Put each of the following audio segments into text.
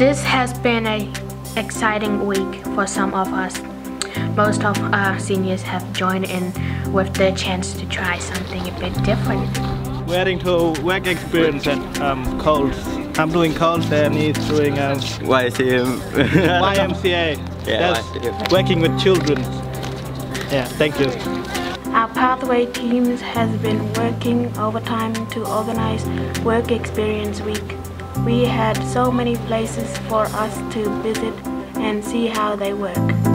This has been an exciting week for some of us. Most of our seniors have joined in with the chance to try something a bit different. We're heading to work experience at um, Coles. I'm doing Coles and he's doing um, YCM. YMCA. Yeah, That's YMCA. working with children. Yeah, thank you. Our pathway teams has been working overtime to organize Work Experience Week. We had so many places for us to visit and see how they work.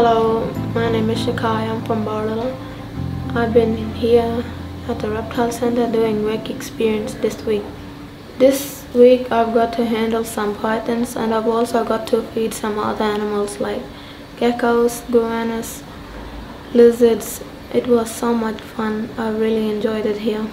Hello, my name is Shakai. I'm from Barlow. I've been here at the Reptile Center doing work experience this week. This week I've got to handle some pythons and I've also got to feed some other animals like geckos, goannas, lizards. It was so much fun. I really enjoyed it here.